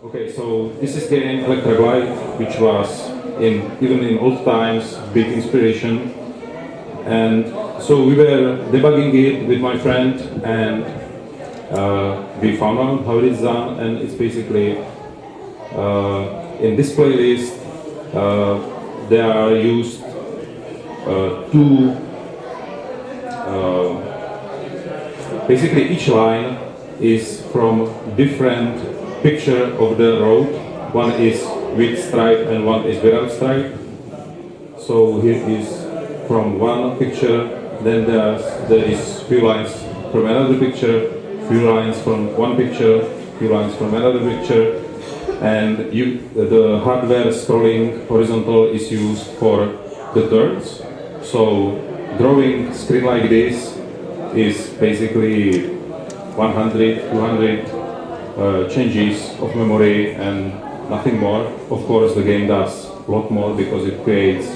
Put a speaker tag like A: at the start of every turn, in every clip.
A: Okay, so this is game Electra Glide, which was in even in old times big inspiration. And so we were debugging it with my friend, and uh, we found out how it is done. And it's basically uh, in display list uh, there are used uh, two. uh, basically, each line is from different picture of the road. One is with stripe and one is without stripe. So here is from one picture, then there's, there is few lines from another picture, few lines from one picture, few lines from another picture, and you, the hardware scrolling horizontal is used for the turns. So drawing screen like this is basically 100, 200 uh, changes of memory and nothing more. Of course, the game does a lot more because it creates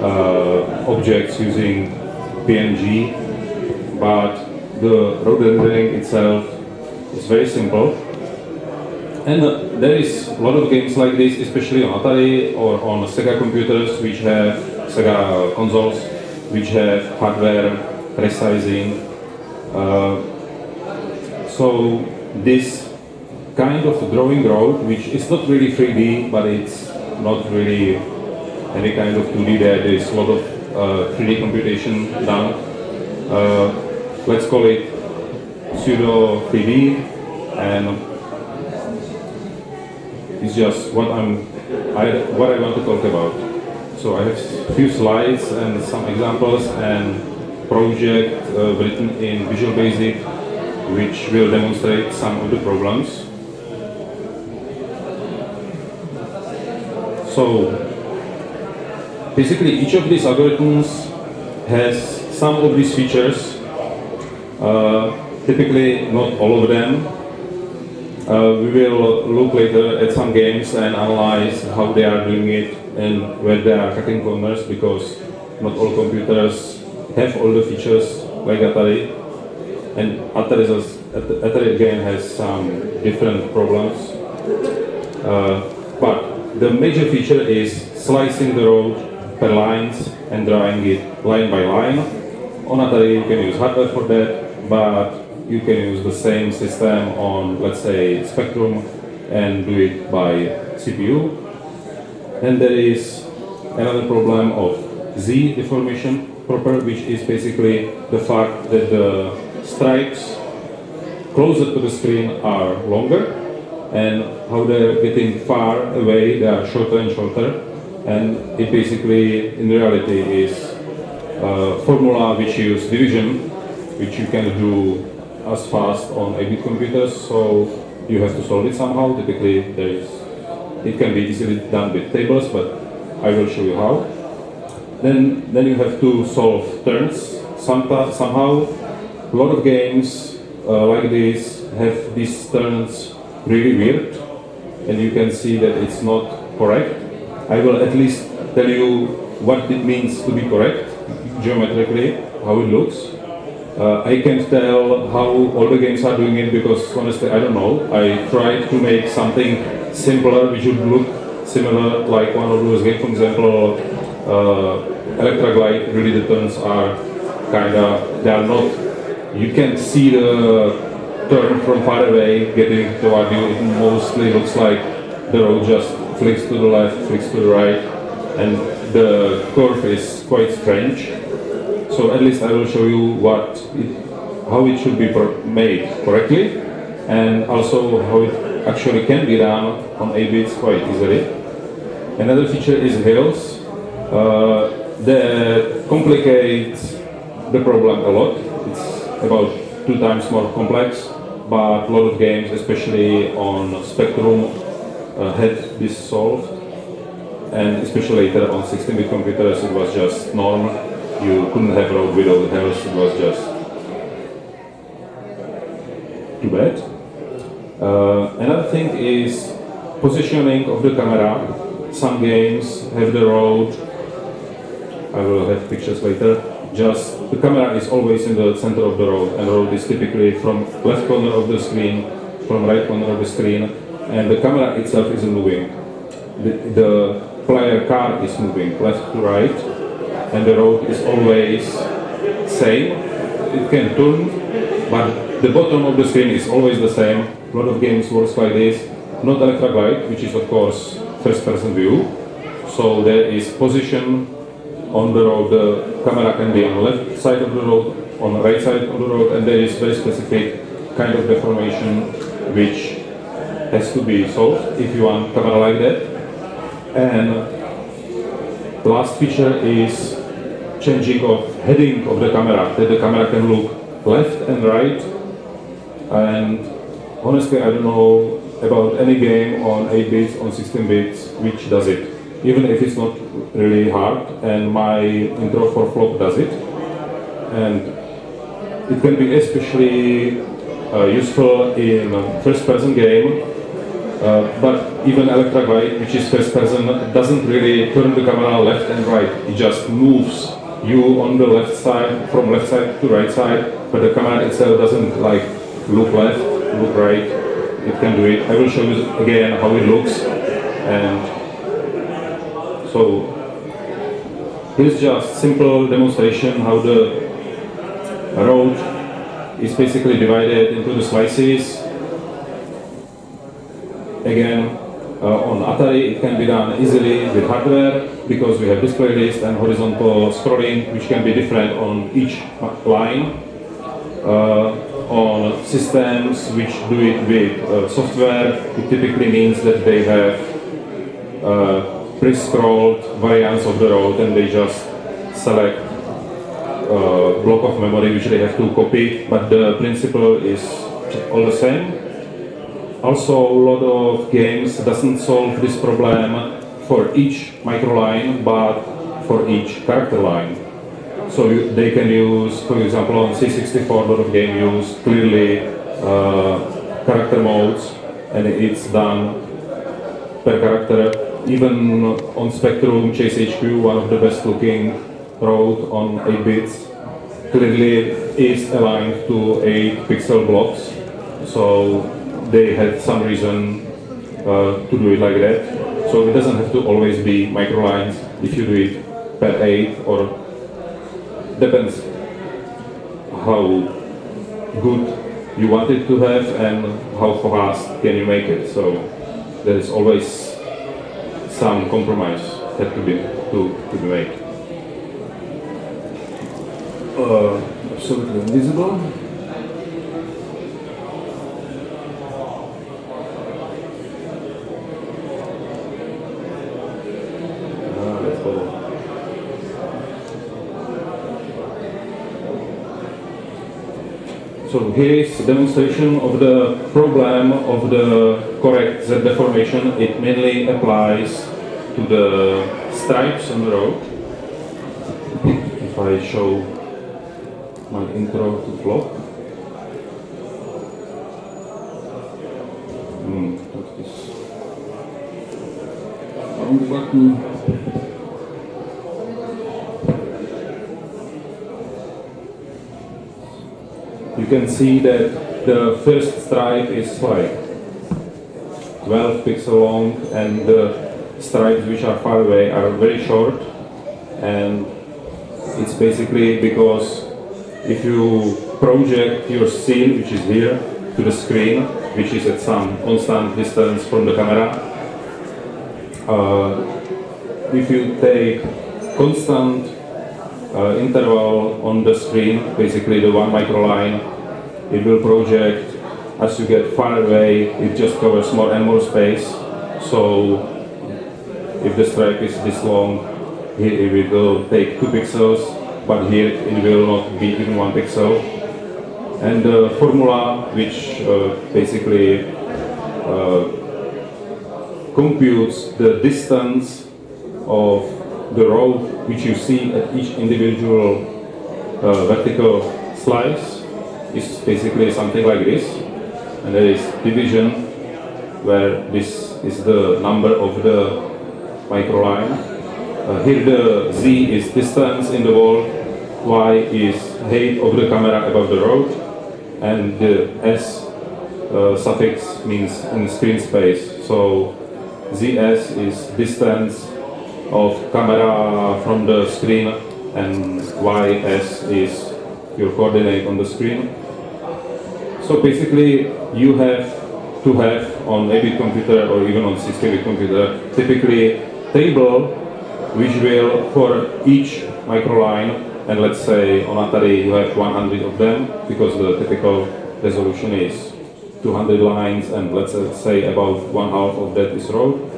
A: uh, objects using PMG, but the rendering itself is very simple. And uh, there is a lot of games like this, especially on Atari or on Sega computers, which have Sega consoles, which have hardware resizing. Uh, so this kind of drawing road, which is not really 3D, but it's not really any kind of 2D there. There is a lot of uh, 3D computation done. Uh, let's call it pseudo 3D, and it's just what I'm, I, what I want to talk about. So I have a few slides and some examples and project uh, written in Visual Basic, which will demonstrate some of the problems. So basically each of these algorithms has some of these features, uh, typically not all of them. Uh, we will look later at some games and analyze how they are doing it and where they are cutting corners because not all computers have all the features like Atari. And Atari, Atari again has some different problems. Uh, the major feature is slicing the road per lines and drawing it line by line. On Atari you can use hardware for that, but you can use the same system on, let's say, Spectrum and do it by CPU. And there is another problem of Z deformation proper, which is basically the fact that the stripes closer to the screen are longer and how they're getting far away, they are shorter and shorter. And it basically, in reality, is a formula which uses division, which you can do as fast on 8-bit computers, so you have to solve it somehow. Typically, there is, it can be easily done with tables, but I will show you how. Then, then you have to solve turns Some, somehow. A lot of games uh, like this have these turns really weird, and you can see that it's not correct. I will at least tell you what it means to be correct geometrically, how it looks. Uh, I can't tell how all the games are doing it because honestly I don't know. I tried to make something simpler which would look similar like one of those games, for example, uh, Electra Glide, really the turns are kinda, they are not, you can see the turn from far away getting toward you. It mostly looks like the road just flicks to the left, flicks to the right, and the curve is quite strange. So at least I will show you what it, how it should be made correctly and also how it actually can be done on 8 bits quite easily. Another feature is hills uh, that complicate the problem a lot. It's about two times more complex, but a lot of games, especially on Spectrum, uh, had this solved. And especially later on 16-bit computers, it was just normal you couldn't have road without hills, it was just too bad. Uh, another thing is positioning of the camera. Some games have the road, I will have pictures later, just the camera is always in the center of the road and road is typically from left corner of the screen, from right corner of the screen and the camera itself isn't moving. The, the player car is moving left to right, and the road is always same. It can turn, but the bottom of the screen is always the same. A lot of games works like this. Not Electra Glide, which is of course first-person view. So there is position on the road. The camera can be on the left side of the road, on the right side of the road, and there is very specific kind of deformation which has to be solved if you want camera like that. And the last feature is changing of heading of the camera, that the camera can look left and right. And honestly, I don't know about any game on 8 bits, on 16 bits, which does it. Even if it's not really hard, and my intro for FLOP does it. And it can be especially uh, useful in first-person game uh, but even Electra Glide, which is first person, doesn't really turn the camera left and right. It just moves you on the left side, from left side to right side, but the camera itself doesn't like look left, look right. It can do it. I will show you again how it looks. And so here's just simple demonstration how the road is basically divided into the slices Again, uh, on Atari it can be done easily with hardware because we have display list and horizontal scrolling which can be different on each line. Uh, on systems which do it with uh, software, it typically means that they have uh, pre-scrolled variants of the road and they just select a uh, block of memory which they have to copy, but the principle is all the same. Also, a lot of games doesn't solve this problem for each microline, but for each character line. So you, they can use, for example, on C64, a lot of games use clearly uh, character modes, and it's done per character. Even on Spectrum, Chase HQ, one of the best looking road on 8 bits, clearly is aligned to 8 pixel blocks. So they had some reason uh, to do it like that. So it doesn't have to always be microlines if you do it per 8 or depends how good you want it to have and how fast can you make it. So there is always some compromise that to be to, to be made. Uh, absolutely invisible. So here is a demonstration of the problem of the correct Z deformation. It mainly applies to the stripes on the road. If I show my intro to FLOP. Hmm? Wrong button. you can see that the first stripe is like 12 pixel long and the stripes which are far away are very short and it's basically because if you project your scene which is here to the screen which is at some constant distance from the camera uh, if you take constant uh, interval on the screen, basically the one micro line it will project as you get far away, it just covers more and more space. So if the stripe is this long, here it will take two pixels, but here it will not be even one pixel. And the formula, which uh, basically uh, computes the distance of the road which you see at each individual uh, vertical slice is basically something like this. And there is division where this is the number of the microline. Uh, here the z is distance in the wall, y is height of the camera above the road, and the s uh, suffix means in screen space. So ZS is distance of camera from the screen and YS is your coordinate on the screen. So basically you have to have on 8-bit computer or even on 16-bit computer typically table which will for each microline and let's say on Atari you have 100 of them because the typical resolution is 200 lines and let's say about one half of that is road.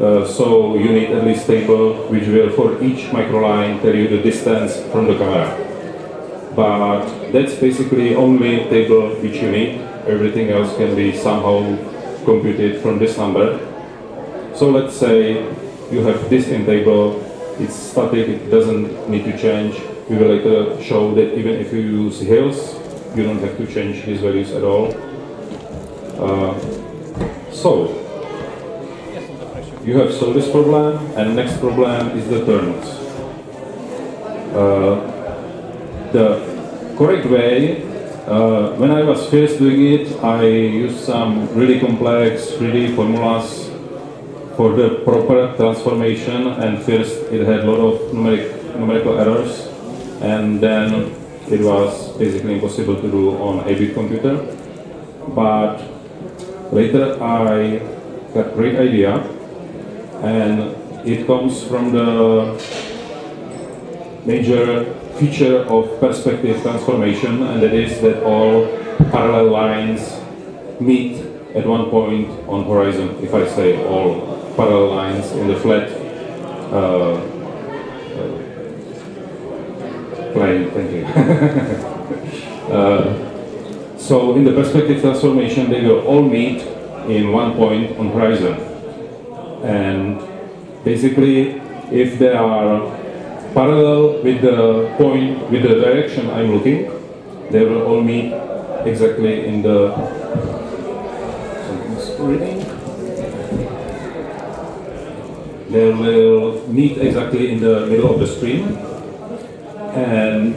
A: Uh, so you need at least table which will for each microline tell you the distance from the camera. But that's basically only table which you need. Everything else can be somehow computed from this number. So let's say you have this table, it's static, it doesn't need to change. We will later show that even if you use hills, you don't have to change these values at all. Uh, so, you have solved this problem, and next problem is the turns. Uh, the correct way, uh, when I was first doing it, I used some really complex 3D formulas for the proper transformation, and first it had a lot of numeric, numerical errors, and then it was basically impossible to do on a bit computer. But later I got a great idea and it comes from the major feature of perspective transformation and that is that all parallel lines meet at one point on horizon if I say all parallel lines in the flat uh, uh, plane, thank you. uh, so in the perspective transformation they will all meet in one point on horizon. And basically if they are parallel with the point, with the direction I'm looking, they will all meet exactly in the They will meet exactly in the middle of the screen and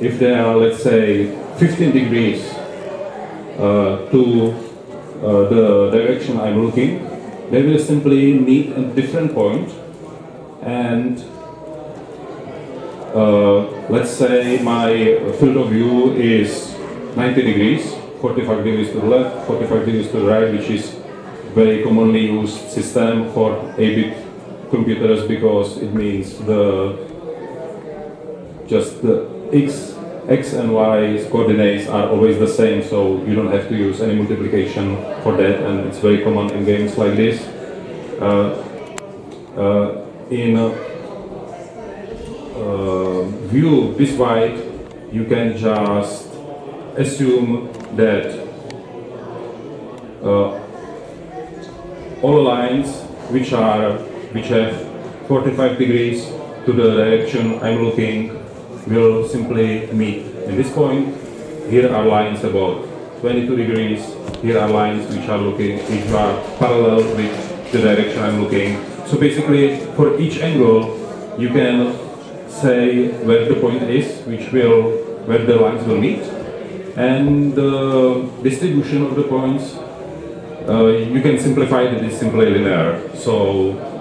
A: if they are let's say 15 degrees uh, to uh, the direction I'm looking, they will simply meet at a different point. And uh, let's say my field of view is 90 degrees, 45 degrees to the left, 45 degrees to the right, which is very commonly used system for 8-bit computers because it means the just the x x and y coordinates are always the same, so you don't have to use any multiplication for that, and it's very common in games like this. Uh, uh, in uh, view this wide, you can just assume that uh, all lines which are which have 45 degrees to the direction I'm looking will simply meet. In this point, here are lines about 22 degrees, here are lines which are looking, which are parallel with the direction I'm looking. So basically, for each angle, you can say where the point is, which will, where the lines will meet, and the distribution of the points, uh, you can simplify it, it is simply linear. So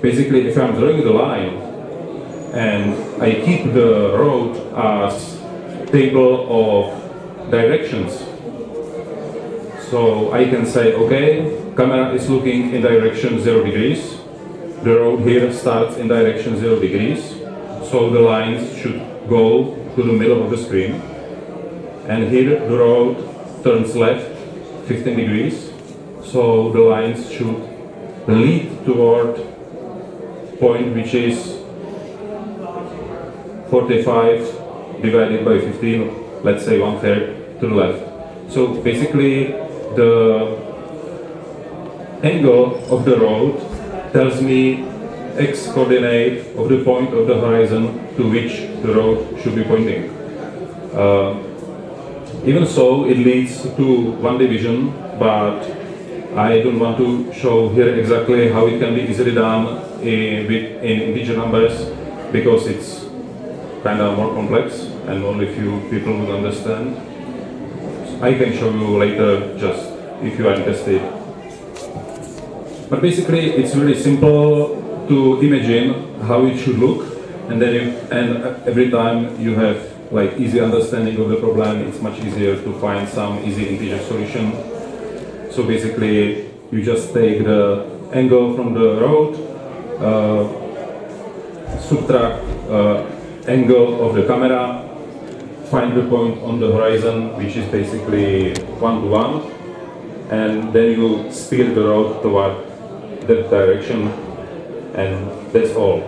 A: basically, if I'm drawing the line, and I keep the road as table of directions. So I can say, okay, camera is looking in direction 0 degrees. The road here starts in direction 0 degrees. So the lines should go to the middle of the screen. And here the road turns left 15 degrees. So the lines should lead toward point which is 45 divided by 15, let's say one third to the left. So basically the angle of the road tells me x coordinate of the point of the horizon to which the road should be pointing. Uh, even so, it leads to one division, but I don't want to show here exactly how it can be easily done in, in integer numbers because it's kind of more complex and only few people would understand. I can show you later just if you are interested. But basically it's really simple to imagine how it should look and then and every time you have like easy understanding of the problem, it's much easier to find some easy integer solution. So basically you just take the angle from the road, subtract uh, angle of the camera, find the point on the horizon, which is basically one to one, and then you steer the road toward that direction, and that's all.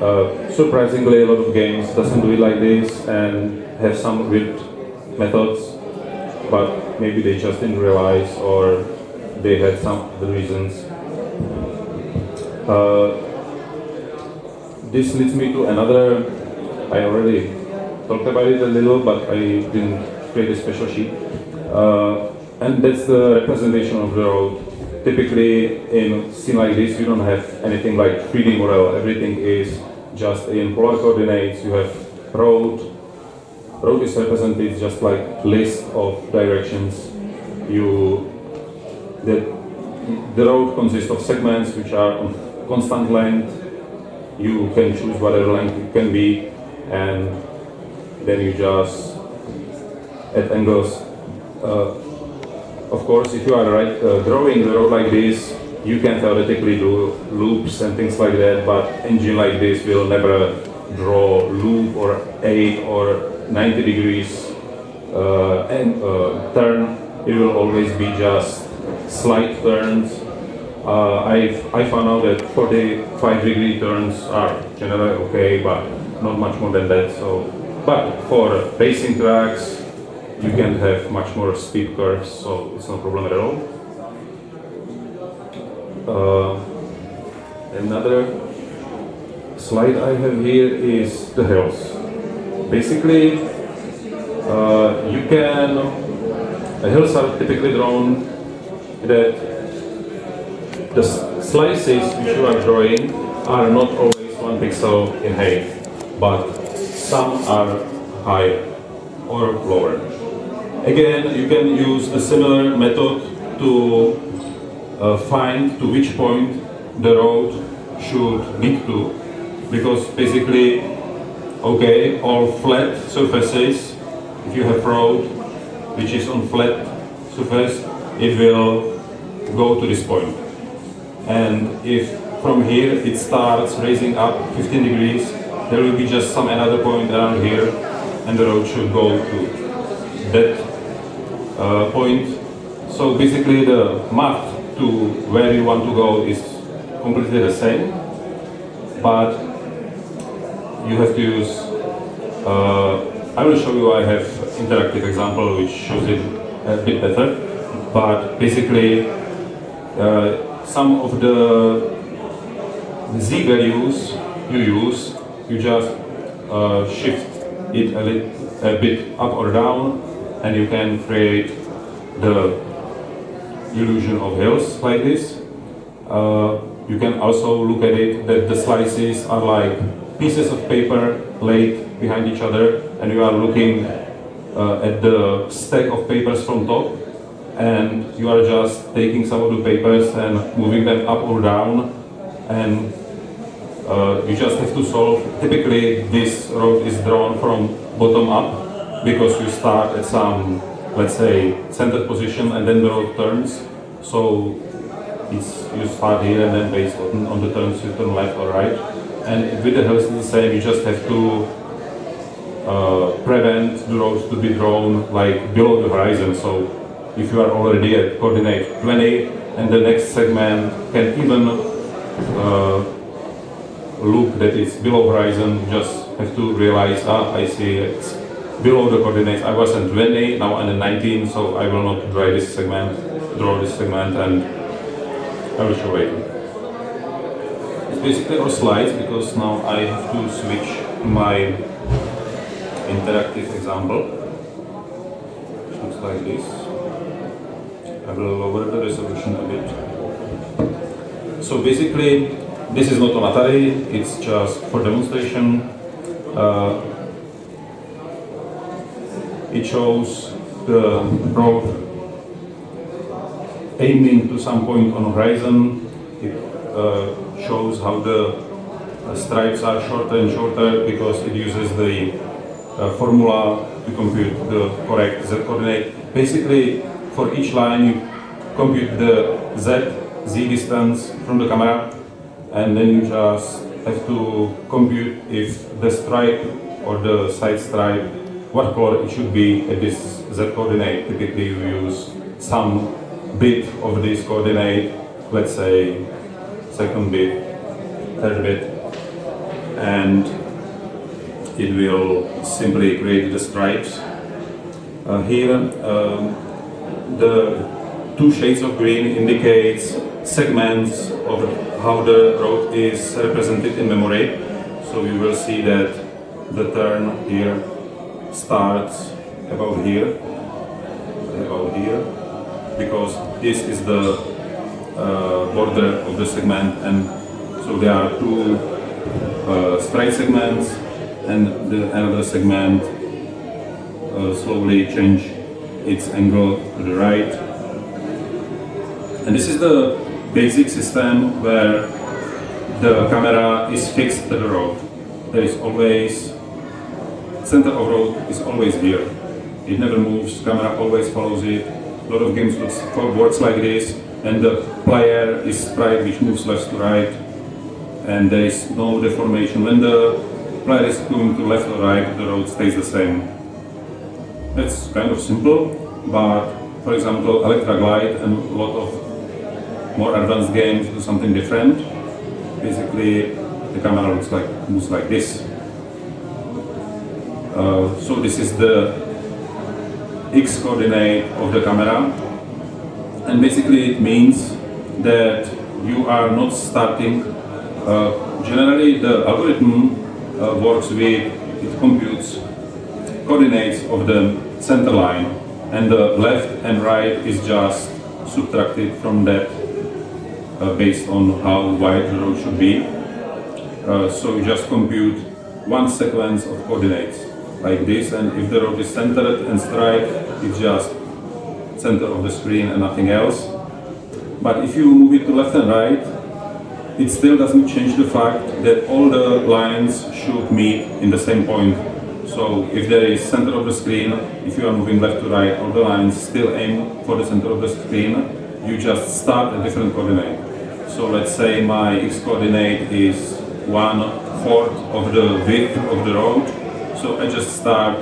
A: Uh, surprisingly, a lot of games doesn't do it like this and have some weird methods, but maybe they just didn't realize or they had some other reasons. Uh, this leads me to another, I already talked about it a little, but I didn't create a special sheet. Uh, and that's the representation of the road. Typically, in scene like this, you don't have anything like 3D model. Everything is just in polar coordinates. You have road. Road is represented just like list of directions. You the, the road consists of segments which are on constant length. You can choose whatever length it can be, and then you just add angles. Uh, of course, if you are right, uh, drawing the road like this, you can theoretically do loops and things like that, but engine like this will never draw loop or 8 or 90 degrees uh, and uh, turn. It will always be just slight turns. Uh, I I found out that 45 degree turns are generally okay, but not much more than that. So, but for racing tracks, you can have much more steep curves, so it's no problem at all. Uh, another slide I have here is the hills. Basically, uh, you can, uh, hills are typically drawn that the slices which you are drawing are not always one pixel in height, but some are higher or lower. Again, you can use a similar method to uh, find to which point the road should lead to, because basically, okay, all flat surfaces, if you have road which is on flat surface, it will go to this point. And if from here it starts raising up 15 degrees, there will be just some another point around here, and the road should go to that uh, point. So basically the map to where you want to go is completely the same, but you have to use, uh, I will show you, I have interactive example which shows it a bit better, but basically uh, some of the z values you use, you just uh, shift it a, a bit up or down and you can create the illusion of hills like this. Uh, you can also look at it that the slices are like pieces of paper laid behind each other and you are looking uh, at the stack of papers from top and you are just taking some of the papers and moving them up or down and uh, you just have to solve. Typically this road is drawn from bottom up because you start at some let's say, center position and then the road turns. So it's you start here and then based on, on the turns you turn left or right. And with the hills it's the same, you just have to uh, prevent the roads to be drawn like below the horizon. So if you are already at coordinate 20 and the next segment can even uh, look that it's below horizon, just have to realize, ah, I see it's below the coordinates. I was at 20, now I'm at 19, so I will not draw this segment, draw this segment, and I will show it. It's basically all slides because now I have to switch my interactive example, which looks like this. I will lower the resolution a bit. So basically, this is not on Atari, it's just for demonstration. Uh, it shows the road aiming to some point on horizon. It uh, shows how the uh, stripes are shorter and shorter because it uses the uh, formula to compute the correct z coordinate. Basically, for each line you compute the z, z distance from the camera and then you just have to compute if the stripe or the side stripe, what color it should be at this z coordinate. Typically you use some bit of this coordinate, let's say second bit, third bit, and it will simply create the stripes. Uh, here, um, the two shades of green indicates segments of how the road is represented in memory. So you will see that the turn here starts about here, about here, because this is the uh, border of the segment and so there are two uh, straight segments and the another segment uh, slowly change its angle to the right. And this is the basic system where the camera is fixed to the road. There is always, center of road is always here. It never moves, camera always follows it. A lot of games works like this, and the player is sprite which moves left to right, and there is no deformation. When the player is going to left or right, the road stays the same. That's kind of simple, but for example, Electra Glide and a lot of more advanced games do something different. Basically, the camera looks like moves like this. Uh, so this is the x coordinate of the camera, and basically it means that you are not starting. Uh, generally, the algorithm uh, works with it computes coordinates of the center line, and the left and right is just subtracted from that uh, based on how wide the road should be. Uh, so you just compute one sequence of coordinates like this and if the road is centered and striped, it's just center of the screen and nothing else. But if you move it to left and right, it still doesn't change the fact that all the lines should meet in the same point. So if there is center of the screen, if you are moving left to right, all the lines still aim for the center of the screen, you just start a different coordinate. So let's say my x coordinate is one fourth of the width of the road. So I just start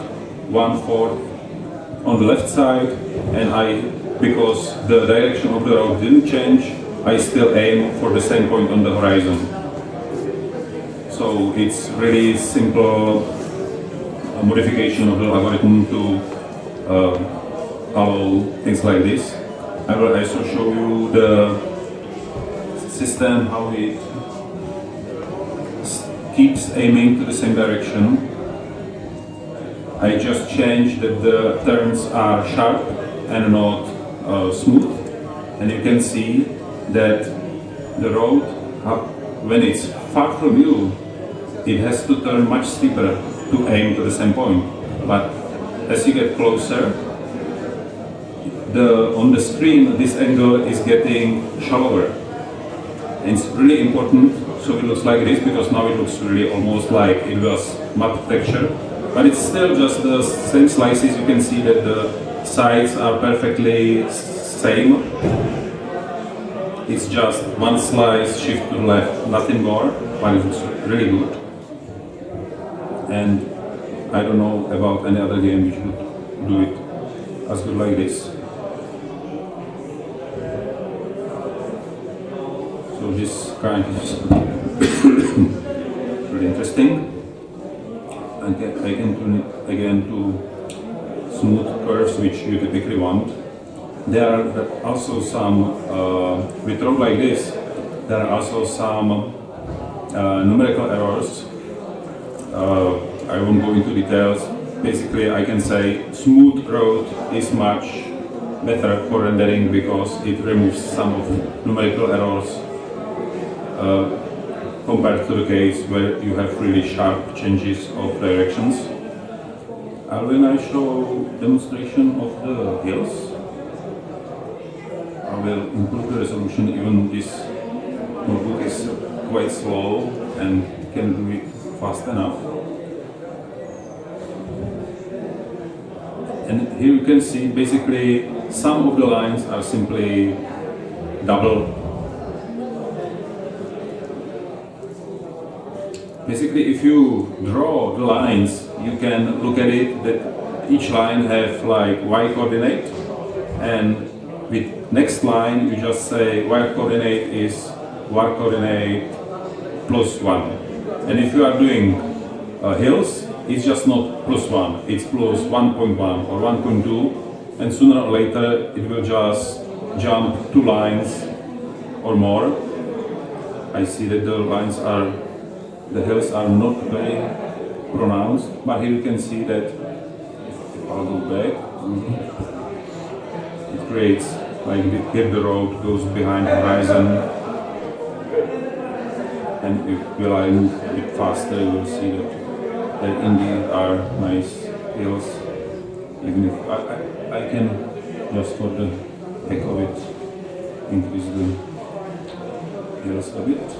A: one fourth on the left side and I, because the direction of the road didn't change, I still aim for the same point on the horizon. So it's really simple modification of the algorithm to uh, allow things like this. I will also show you the system, how it keeps aiming to the same direction. I just changed that the turns are sharp and not uh, smooth. And you can see that the road, when it's far from you, it has to turn much steeper to aim to the same point. But as you get closer, the, on the screen this angle is getting shallower and it's really important so it looks like this because now it looks really almost like it was matte texture. But it's still just the same slices. You can see that the sides are perfectly same. It's just one slice shift to the left, nothing more, but it looks really good. And I don't know about any other game which would do it as good like this. So this kind is really interesting. And I can tune it again to smooth curves which you typically want. There are also some, uh, with like this, there are also some uh, numerical errors. Uh, I won't go into details. Basically, I can say smooth road is much better for rendering because it removes some of numerical errors uh, compared to the case where you have really sharp changes of directions. When I show demonstration of the hills, I will improve the resolution even this notebook is quite slow and can do it fast enough. And here you can see basically some of the lines are simply double. Basically if you draw the lines you can look at it that each line have like y coordinate and with next line you just say y coordinate is y coordinate plus 1 and if you are doing uh, hills it's just not plus 1 it's plus 1.1 or 1.2 and sooner or later it will just jump two lines or more. I see that the lines are the hills are not very pronounced, but here you can see that if I go back, it creates like if the road goes behind horizon, and if a bit faster, you will see that that indeed are nice hills. Even if I, I, I can just for the heck of it increase the hills a bit.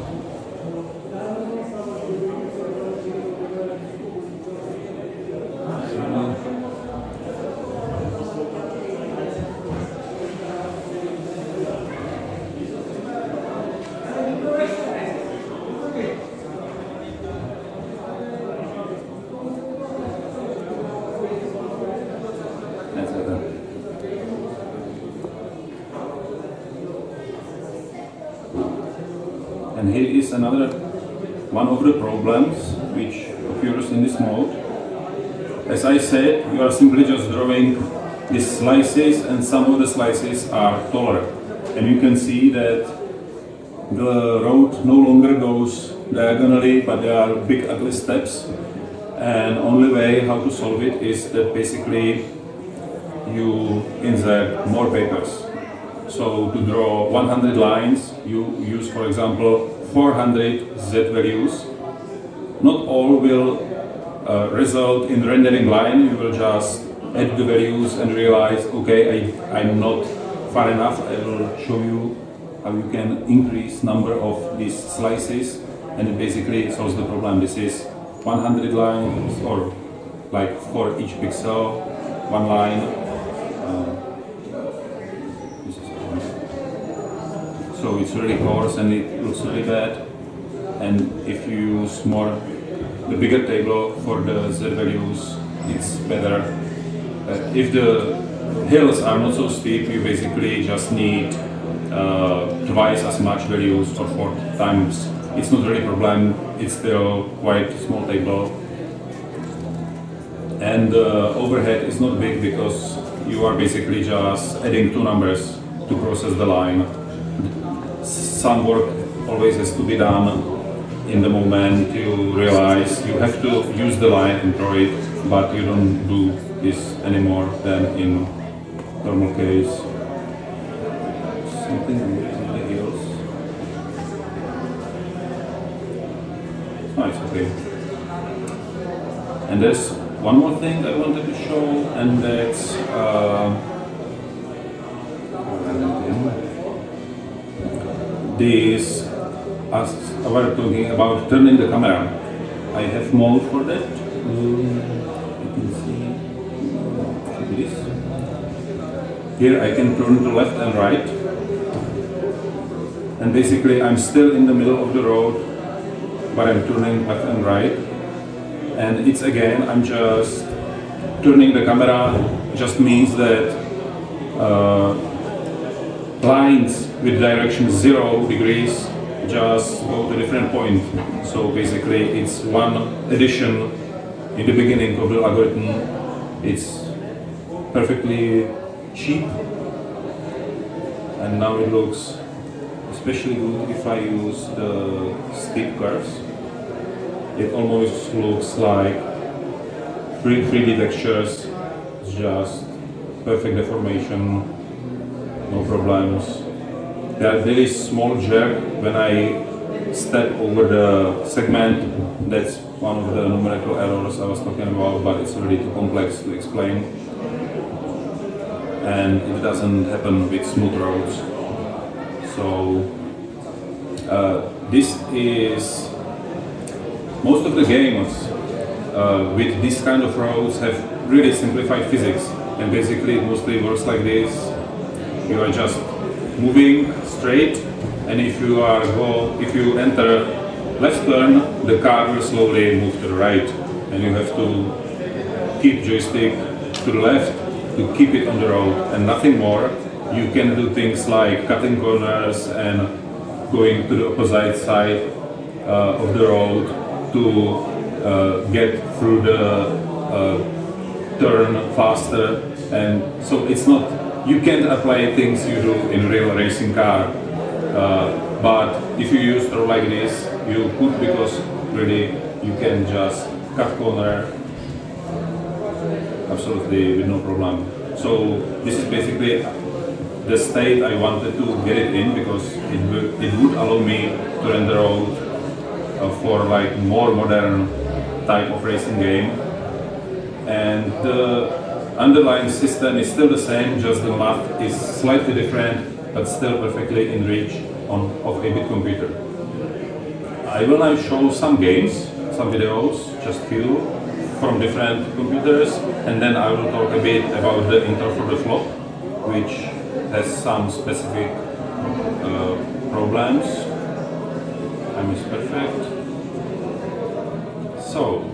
A: And here is another one of the problems which occurs in this mode. As I said, you are simply just drawing these slices and some of the slices are taller. And you can see that the road no longer goes diagonally, but there are big ugly steps. And only way how to solve it is that basically you insert more papers. So to draw 100 lines, you use, for example, 400 Z values. Not all will result in rendering line. You will just add the values and realize, okay, I, I'm not far enough. I will show you how you can increase number of these slices and it basically solves the problem. This is 100 lines or like for each pixel, one line. Uh, so it's really coarse and it looks really bad. And if you use more the bigger table for the Z values, it's better. Uh, if the hills are not so steep, you basically just need uh, twice as much values or four times. It's not really a problem, it's still quite small table. And the overhead is not big because you are basically just adding two numbers to process the line some work always has to be done in the moment you realize you have to use the line and draw it, but you don't do this anymore than in normal case. Something in the heels. Oh, it's okay. And there's one more thing I wanted to show, and that's uh, this, we were talking about turning the camera, I have mode for that. you can see this. Here I can turn to left and right. And basically I'm still in the middle of the road, but I'm turning left and right. And it's again, I'm just turning the camera just means that uh, lines with direction 0 degrees just go to different point. So basically it's one addition in the beginning of the algorithm. It's perfectly cheap and now it looks especially good if I use the steep curves. It almost looks like 3D textures, just perfect deformation, no problems. There are very small jerk when I step over the segment. That's one of the numerical errors I was talking about, but it's really too complex to explain. And it doesn't happen with smooth roads. So uh, this is most of the games uh, with this kind of roads have really simplified physics and basically it mostly works like this. You are just moving straight and if you are go if you enter left turn the car will slowly move to the right and you have to keep joystick to the left to keep it on the road and nothing more. You can do things like cutting corners and going to the opposite side uh, of the road to uh, get through the uh, turn faster and so it's not you can't apply things you do in real racing car uh, but if you use road like this you could because really you can just cut corner absolutely with no problem so this is basically the state I wanted to get it in because it, would, it would allow me to render out uh, for like more modern type of racing game. And the underlying system is still the same, just the math is slightly different, but still perfectly in reach on of 8-bit computer. I will now show some games, some videos, just few from different computers, and then I will talk a bit about the intro for the flop, which has some specific uh, problems. Time is perfect. So,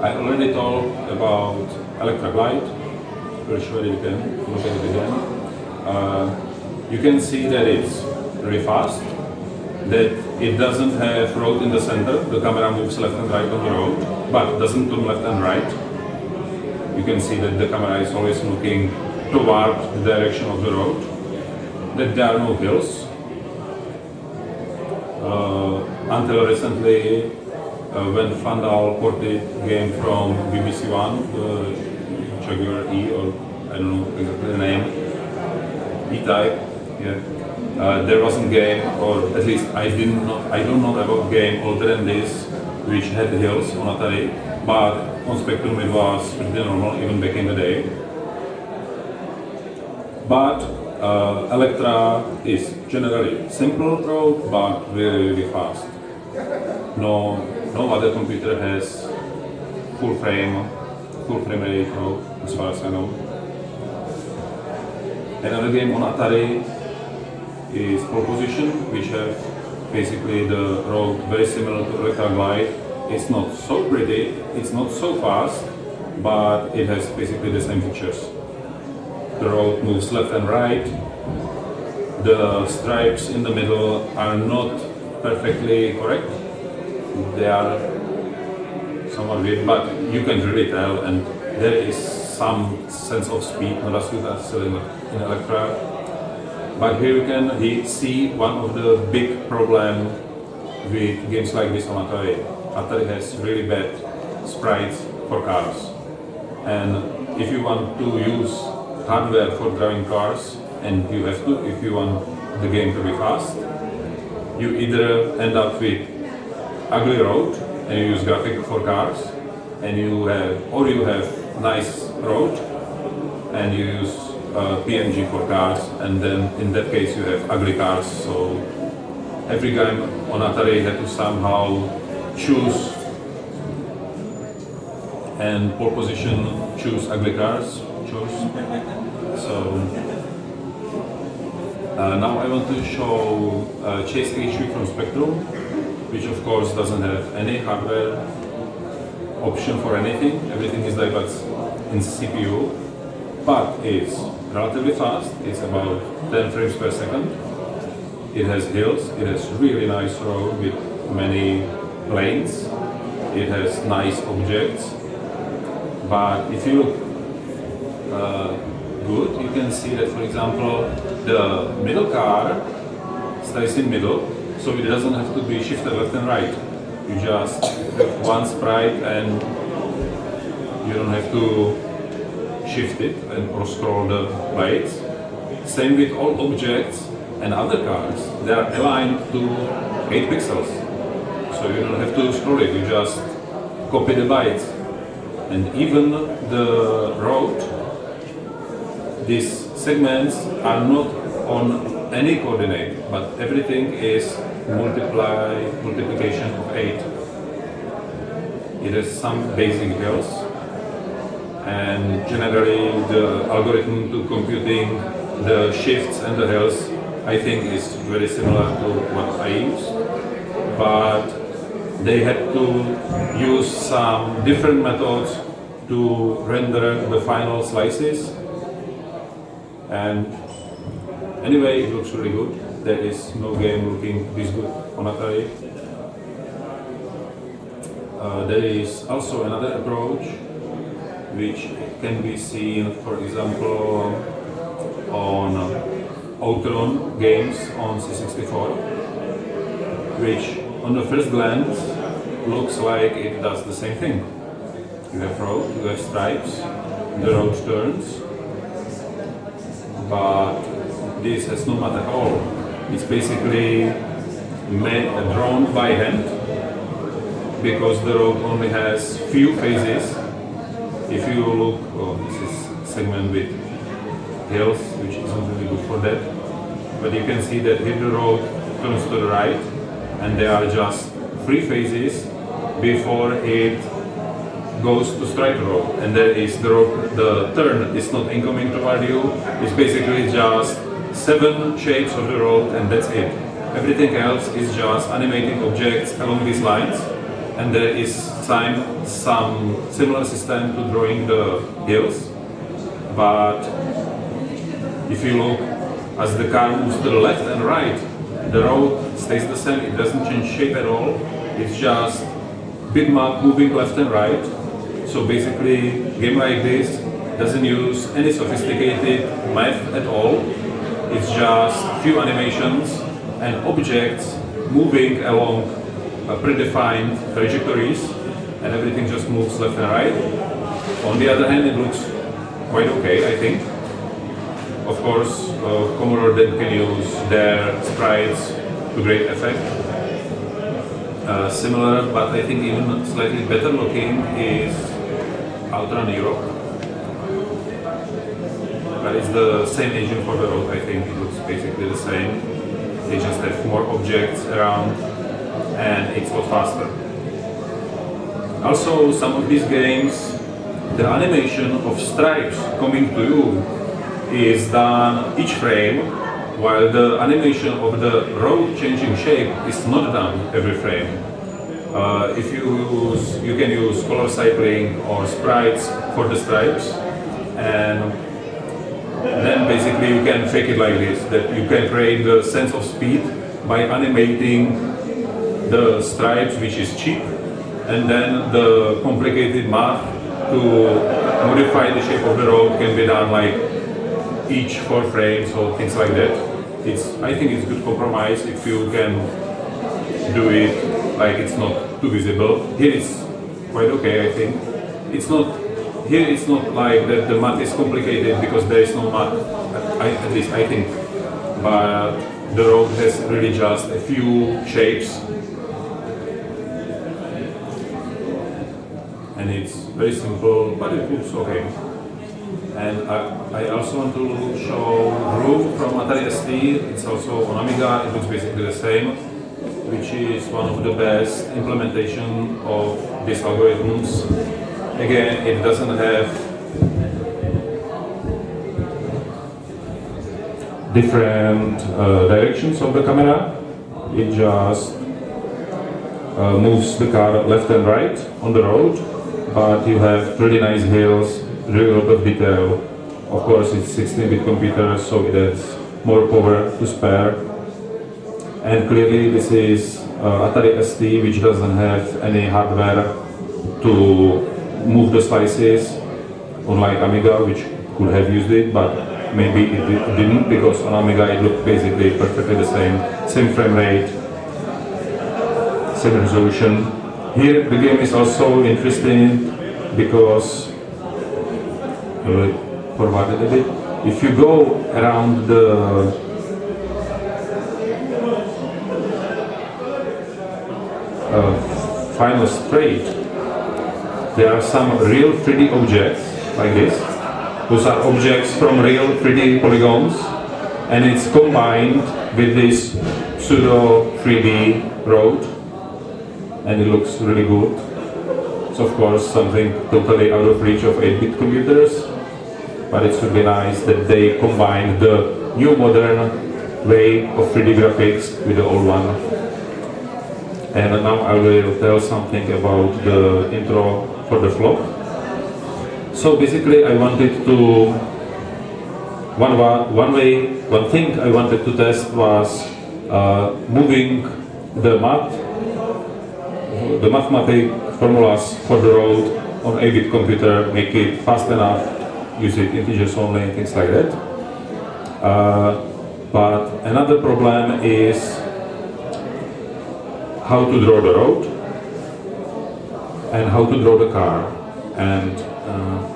A: I already talked about Electra Glide. We'll show it look at it again. Uh, you can see that it's very fast, that it doesn't have road in the center, the camera moves left and right on the road, but doesn't turn left and right. You can see that the camera is always looking toward the direction of the road, that there are no hills. Uh, until recently, uh, when Fandal ported game from BBC One, the Jaguar E, or I don't know exactly the name, E-Type, yeah. Uh, there wasn't game, or at least I didn't know, I don't know about game older than this, which had hills on Atari, but on Spectrum it was pretty normal even back in the day. But uh, Electra is generally simple road, but really, really fast. No, no other computer has full frame, full frame rate as far as I know. Another game on Atari is Pole Position, which have basically the road very similar to Electra Glide. It's not so pretty, it's not so fast, but it has basically the same features the road moves left and right. The stripes in the middle are not perfectly correct. They are somewhat weird, but you can really tell and there is some sense of speed, not as good as in, in Electra. But here you can see one of the big problem with games like this on Atari. Atari has really bad sprites for cars. And if you want to use hardware for driving cars and you have to if you want the game to be fast. You either end up with ugly road and you use graphic for cars. And you have or you have nice road. And you use uh, PMG for cars. And then in that case you have ugly cars. So every game on Atari had to somehow choose and pole position choose ugly cars. Choose. So uh, now I want to show uh, Chase HQ from Spectrum, which of course doesn't have any hardware option for anything. Everything is like in CPU, but it's relatively fast. It's about 10 frames per second. It has hills. It has really nice road with many lanes. It has nice objects. But if you look uh, good. You can see that, for example, the middle car stays in middle, so it doesn't have to be shifted left and right. You just have one sprite and you don't have to shift it and or scroll the blades. Same with all objects, And other cards, they are aligned to 8 pixels. So you don't have to scroll it, you just copy the bytes. And even the road, these segments are not on any coordinate, but everything is multiply multiplication of 8. It has some basic hills, and generally the algorithm to computing the shifts and the hills I think is very similar to what I use, but they had to use some different methods to render the final slices. And anyway it looks really good there is no game looking this good on Atari uh, there is also another approach which can be seen for example on Outrun games on C64 which on the first glance looks like it does the same thing. You have road, you have stripes the road turns but this has no matter at all it's basically made, drawn by hand because the road only has few phases if you look, oh, this is segment with hills, which isn't really good for that. But you can see that here the road turns to the right, and there are just three phases before it goes to straight road. And there is the road, the turn is not incoming toward you, it's basically just seven shapes of the road, and that's it. Everything else is just animating objects along these lines. And there is some, some similar system to drawing the hills, but if you look as the car moves to the left and right, the road stays the same, it doesn't change shape at all, it's just bitmap moving left and right, so basically game like this doesn't use any sophisticated math at all, it's just a few animations and objects moving along uh, predefined trajectories and everything just moves left and right. On the other hand, it looks quite okay, I think. Of course, uh, Commodore then can use their sprites to great effect. Uh, similar, but I think even slightly better looking is Outrun Europe. It's the same engine for the road, I think it looks basically the same. They just have more objects around and it's a lot faster. Also, some of these games, the animation of stripes coming to you is done each frame, while the animation of the road changing shape is not done every frame. Uh, if you use, you can use color cycling or sprites for the stripes, and then basically you can fake it like this, that you can create the sense of speed by animating the stripes, which is cheap, and then the complicated math to modify the shape of the road can be done like each four frames or things like that. It's, I think it's good compromise if you can do it like it's not too visible. Here it's quite okay, I think. It's not, here it's not like that the math is complicated because there is no math, I, at least I think. But the road has really just a few shapes and it's very simple, but it looks okay. And I, I also want to show Vroom from Atari ST. It's also on Amiga. It looks basically the same, which is one of the best implementation of these algorithms. Again, it doesn't have different uh, directions of the camera. It just uh, moves the car left and right on the road but you have pretty nice hills, really lot of detail. Of course, it's 16-bit computer, so it has more power to spare. And clearly, this is uh, Atari ST, which doesn't have any hardware to move the slices, unlike oh Amiga, which could have used it, but maybe it didn't, because on Amiga it looked basically perfectly the same, same frame rate, same resolution. Here the game is also interesting because uh, provided a bit. If you go around the uh, final straight, there are some real 3D objects like this. Those are objects from real 3D polygons and it's combined with this pseudo 3D road and it looks really good. It's of course something totally out of reach of 8-bit computers but it would be nice that they combine the new modern way of 3D graphics with the old one. And now I will tell something about the intro for the flop. So basically I wanted to, one, one way, one thing I wanted to test was uh, moving the math, the mathematic formulas for the road on 8-bit computer, make it fast enough, use it integers only, things like that. Uh, but another problem is how to draw the road and how to draw the car. And uh,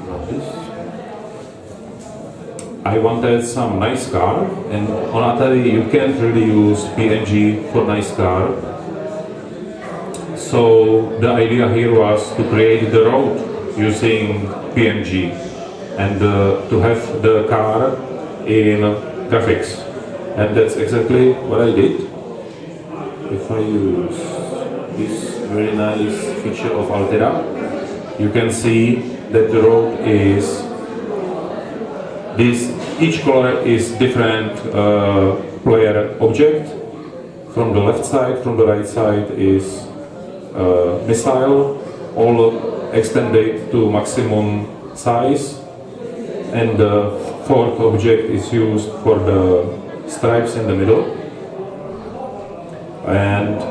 A: I wanted some nice car, and on Atari you can't really use PMG for nice car. So the idea here was to create the road using PMG and uh, to have the car in graphics. And that's exactly what I did. If I use this very nice feature of Altirra, you can see that the road is this each color is different uh, player object. From the left side, from the right side is uh, missile, all extended to maximum size, and the fourth object is used for the stripes in the middle. And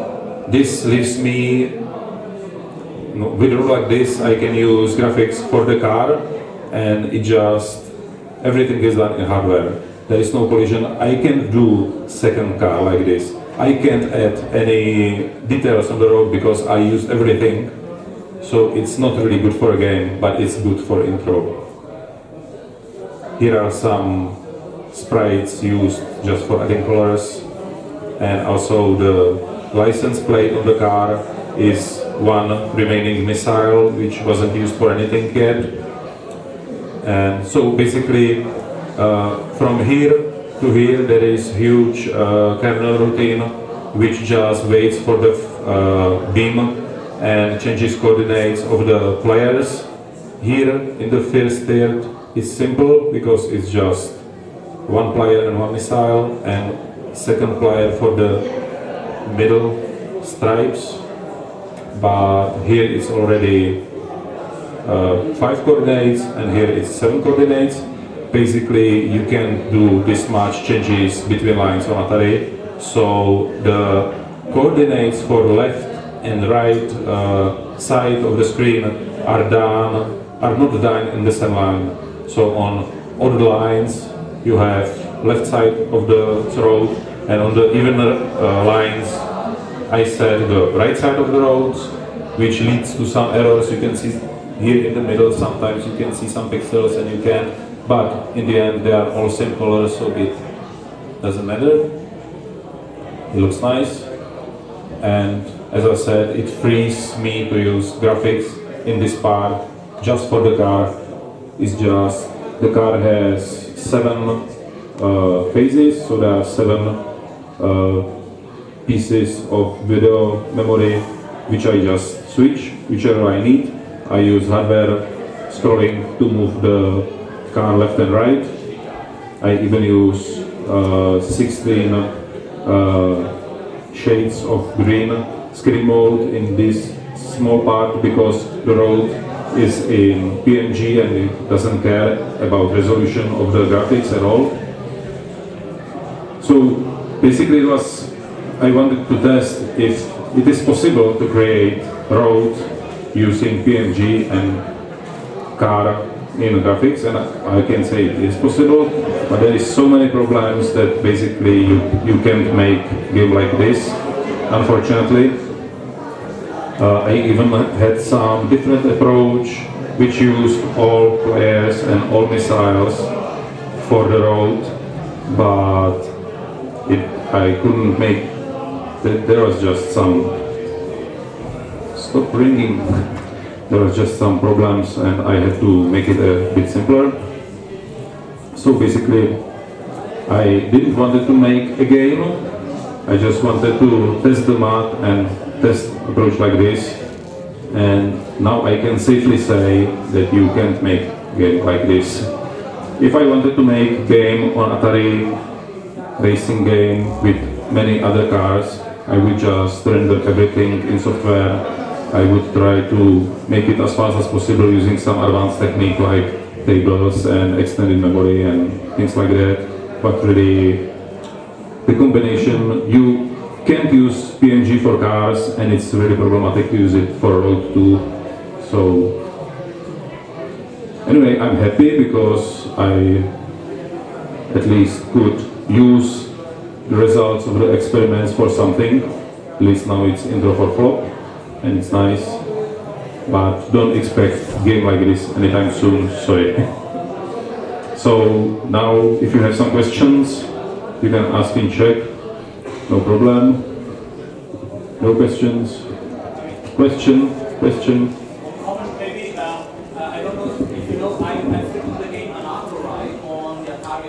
A: this leaves me, with rule like this, I can use graphics for the car and it just, everything is done in hardware. There is no collision. I can do second car like this. I can't add any details on the road because I used everything. So it's not really good for a game, but it's good for intro. Here are some sprites used just for adding colors and also the license plate of the car is one remaining missile which wasn't used for anything yet. And so basically uh, from here to here there is huge uh, kernel routine which just waits for the uh, beam and changes coordinates of the players here in the first third it's simple because it's just one player and one missile and second player for the middle stripes but here it's already uh, five coordinates and here it's seven coordinates. Basically you can do this much changes between lines on Atari. So the coordinates for left and right uh, side of the screen are done are not done in the same line. So on odd lines you have left side of the road and on the even uh, lines I said the right side of the road which leads to some errors. You can see here in the middle sometimes you can see some pixels and you can but in the end they are all same color so it doesn't matter. It looks nice. And as I said it frees me to use graphics in this part just for the car. It's just the car has seven uh, phases, so there are seven uh, pieces of video memory which I just switch whichever I need. I use hardware scrolling to move the car left and right. I even use uh, 16 uh, shades of green screen mode in this small part because the road is in PMG and it doesn't care about resolution of the graphics at all. So basically it was, I wanted to test if it is possible to create road using PMG and car in graphics and I can say it is possible but there is so many problems that basically you, you can't make game like this. Unfortunately uh, I even had some different approach which used all players and all missiles for the road, but it, I couldn't make, there was just some stop ringing. there were just some problems and I had to make it a bit simpler. So basically, I didn't want to make a game. I just wanted to test the math and test approach like this. And now I can safely say that you can't make game like this. If I wanted to make game on Atari racing game with many other cars, I would just render everything in software. I would try to make it as fast as possible using some advanced technique like tables and extended memory and things like that. But really, the combination, you can't use PMG for cars and it's really problematic to use it for road too. So anyway, I'm happy because I at least could use the results of the experiments for something. At least now it's intro for flop and it's nice. But don't expect game like this anytime soon, sorry. so now if you have some questions, you can ask in chat, no problem. No questions? Question? Question?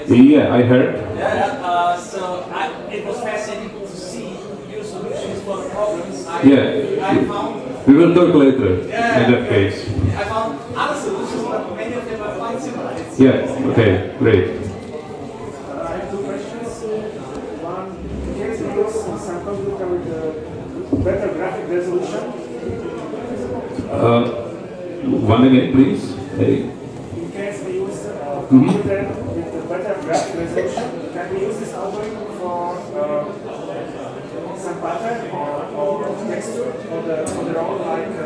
A: Yeah, I heard.
B: Yeah, uh, so I, it was fascinating to see your solutions for the problems. I,
A: yeah,
B: I found.
A: We will talk later
B: yeah,
A: in that case.
B: I found other solutions, but many of them are quite similar. It's
A: yeah, okay, great.
C: Uh, I have two questions. One, can you use some computer with a better graphic resolution?
A: Uh, one again, please. Hey.
C: In case we use a
A: Mhm.
C: computer with a better graphic resolution, can we use this algorithm for uh, some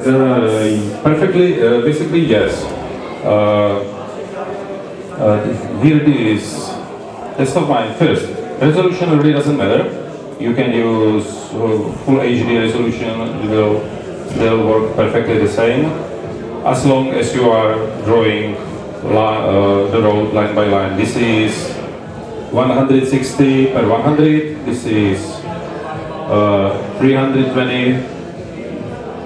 C: uh,
A: perfectly, uh, basically yes. Uh, uh, here it is. Test of mine first. Resolution really doesn't matter. You can use uh, full HD resolution. Will still work perfectly the same, as long as you are drawing the road line by line. This is 160 per 100. This is uh, 320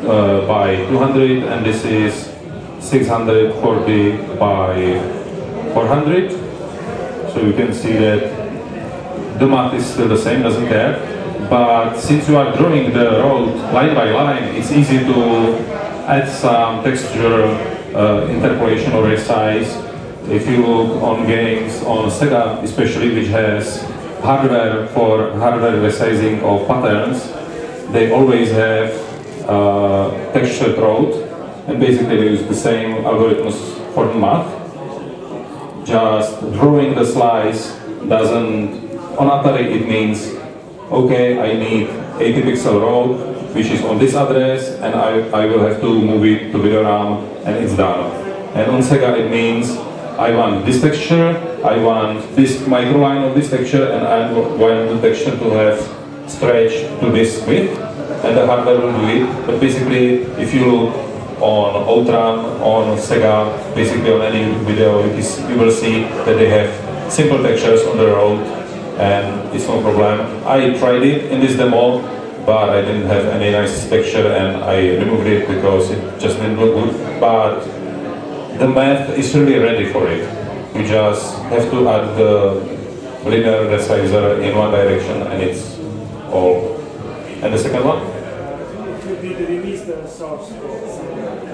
A: uh, by 200 and this is 640 by 400 so you can see that the math is still the same doesn't care. But since you are drawing the road line by line it's easy to add some texture uh, interpolation or resize. If you look on games on Sega especially which has hardware for hardware resizing of patterns they always have uh, textured road and basically they use the same algorithms for math. Just drawing the slice doesn't, on Atari it means, okay, I need 80 pixel road which is on this address and I, I will have to move it to video RAM and it's done. And on Sega it means I want this texture, I want this micro line of this texture and I want the texture to have stretch to this width and the hardware will do it. But basically, if you look on Outrun, on Sega, basically on any video, you will see that they have simple textures on the road and it's no problem. I tried it in this demo, but I didn't have any nice texture and I removed it because it just didn't look good. But the math is really ready for it. You just have to add the linear resizer in one direction and it's all. And the second one?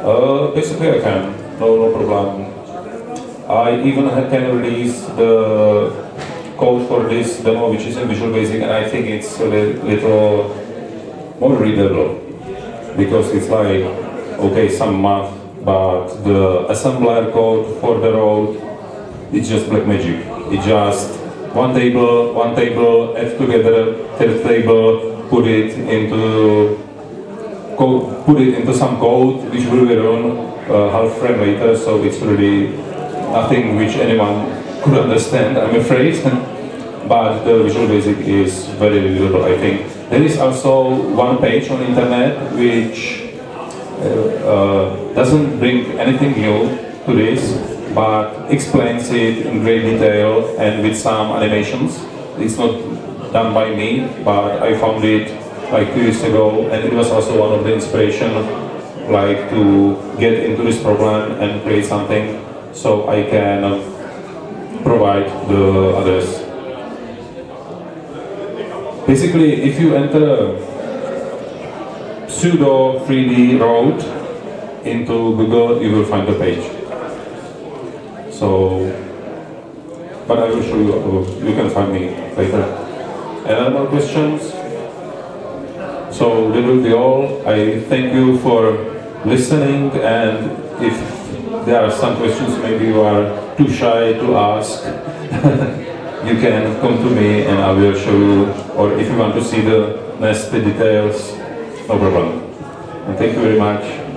A: Uh, basically I can, no, no problem. I even can release the code for this demo which is in Visual Basic and I think it's a li- little more readable because it's like, okay, some math, but the assembler code for the road, it's just black magic. It's just one table, one table, add together, third table, put it into put it into some code which will be run uh, half frame later, so it's really nothing which anyone could understand, I'm afraid. but the Visual Basic is very readable, I think. There is also one page on internet which uh, uh, doesn't bring anything new to this, but explains it in great detail and with some animations. It's not done by me, but I found it like two years ago, and it was also one of the inspiration like to get into this problem and create something so I can um, provide the others. Basically, if you enter pseudo 3D road into Google, you will find the page. So, but I will show you, uh, you can find me later. Any more questions? So that will be all. I thank you for listening and if there are some questions maybe you are too shy to ask, you can come to me and I will show you or if you want to see the nasty details, no problem. And thank you very much.